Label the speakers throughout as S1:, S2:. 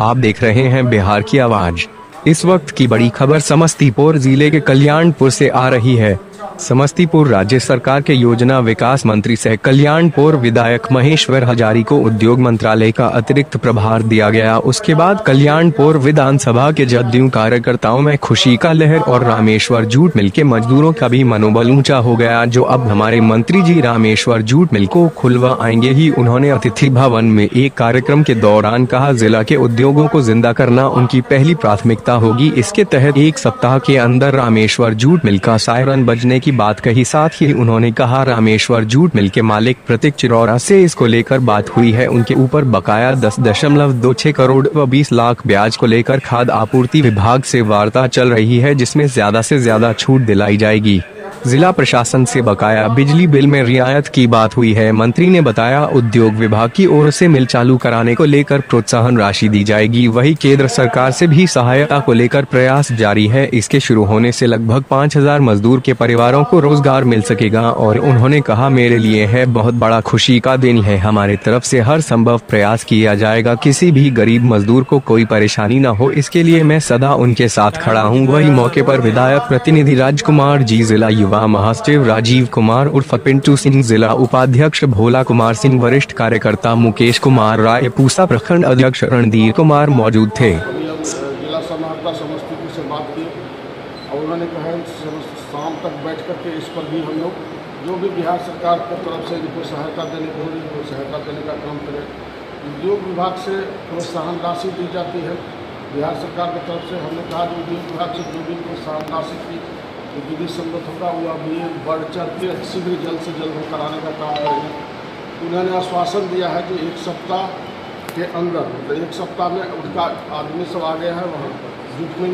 S1: आप देख रहे हैं बिहार की आवाज़। इस वक्त की बड़ी खबर समस्तीपुर ज़िले के कल्याणपुर से आ रही है। समस्तीपुर राज्य सरकार के योजना विकास मंत्री सह कल्याणपुर विधायक महेश्वर हजारी को उद्योग मंत्रालय का अतिरिक्त प्रभार दिया गया। उसके बाद कल्याणपुर विधानसभा के जदयू कार्यकर्ताओं में खुशी का लहर और रामेश्वर जूट मिल के मजदूरों का भी मनोबल ऊँचा हो गया। जो अब हमारे मंत्री जी रामेश्वर जूट मिल को खुलवा आएँगे ही, उन्होंने अतिथि भवन में एक कार्यक्रम के दौरान कहा, जिला के उद्योगों को ज़िंदा करना उनकी पहली प्राथमिकता होगी। इसके तहत एक सप्ताह के अंदर रामेश्वर जूट मिल का सायरन बजने की बात कही, साथ ही उन्होंने कहा, रामेश्वर जूट मिल के मालिक प्रतीक चिरौरा से इसको लेकर बात हुई है। उनके ऊपर बकाया दस दशमलव दो छह करोड़ व बीस लाख ब्याज को लेकर खाद आपूर्ति विभाग से वार्ता चल रही है, जिसमें ज़्यादा से ज़्यादा छूट दिलाई जाएगी। जिला प्रशासन से बकाया बिजली बिल में रियायत की बात हुई है। मंत्री ने बताया, उद्योग विभाग की ओर से मिल चालू कराने को लेकर प्रोत्साहन राशि दी जाएगी। वही केंद्र सरकार से भी सहायता को लेकर प्रयास जारी है। इसके शुरू होने से लगभग 5000 मजदूर के परिवारों को रोज़गार मिल सकेगा और उन्होंने कहा, मेरे लिए है बहुत बड़ा खुशी का दिन है। हमारे तरफ़ से हर संभव प्रयास किया जाएगा। किसी भी गरीब मजदूर को कोई परेशानी न हो। इसके लिए मैं सदा उनके साथ खड़ा हूँ। वही मौके पर विधायक प्रतिनिधि राजकुमार जी, जिला युवा महासचिव राजीव कुमार उर्फ़ पिंटू सिंह, जिला उपाध्यक्ष भोला कुमार सिंह, वरिष्ठ कार्यकर्ता मुकेश कुमार राय, पूसा प्रखंड अध्यक्ष रणधीर कुमार मौजूद थे
S2: जिला समाहर्ता समस्तीपुर से बात की और उन्होंने कहा है शाम तक बैठ करके इस पर भी हम लोग जो भी बिहार सरकार की तरफ़ से इनको सहायता देने को होगी उनको सहायता देने का काम करें, उद्योग विभाग से प्रोत्साहन राशि दी जाती है। बिहार सरकार की तरफ़ से हमने कहा कि उद्योग विभाग से जो भी प्रोत्साहन राशि की, जो विधि सम्मत होगा वो अभी बढ़ चढ़ के शीघ्र जल्द से जल्द कराने का काम करेंगे। उन्होंने आश्वासन दिया है कि एक सप्ताह के अंदर मतलब एक सप्ताह में उनका आदमी सब आ गया है वहाँ जुट में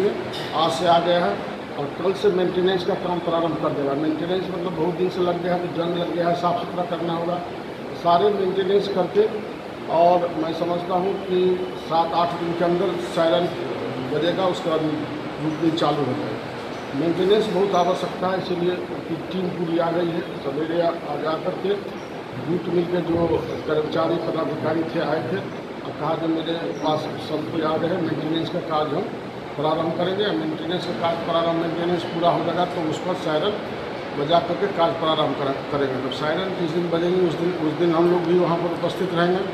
S2: आज से आ गया है। और कल से मेंटेनेंस का काम प्रारंभ कर देगा। मेंटेनेंस मतलब बहुत दिन से लग गया है तो जंग लग गया है साफ़ सुथरा करना होगा। सारे मेंटेनेंस करके, और मैं समझता हूँ कि सात आठ दिन के अंदर सायरन बजेगा, उसका रूट चालू हो जाएगा मेंटेनेंस बहुत आवश्यकता है, इसीलिए उनकी टीम पूरी आ गई है, सवेरे आ जा करके बूथ मिल के जो कर्मचारी, पदाधिकारी थे, आए थे, और कहा कि मेरे पास सब कोई आ गए मेंटेनेंस का कार्य हम प्रारंभ करेंगे मेंटेनेंस का कार्य प्रारंभ मेंटेनेंस पूरा हो जाएगा तो उस पर सायरन बजा करके कार्य प्रारंभ करेंगे। जब सायरन जिस दिन बजेंगे, उस दिन उस दिन हम लोग भी वहाँ पर उपस्थित रहेंगे।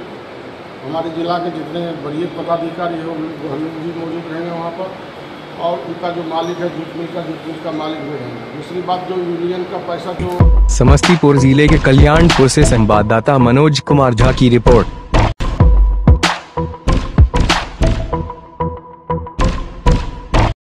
S2: हमारे जिला के जितने बड़े पदाधिकारी हैं हम लोग भी मौजूद रहेंगे वहाँ पर, और उनका जो मालिक है, जूट मिल का, जूट मिल का मालिक भी रहेंगे। दूसरी बात, जो यूनियन का पैसा, जो
S1: समस्तीपुर ज़िले के कल्याणपुर से संवाददाता मनोज कुमार झा की रिपोर्ट।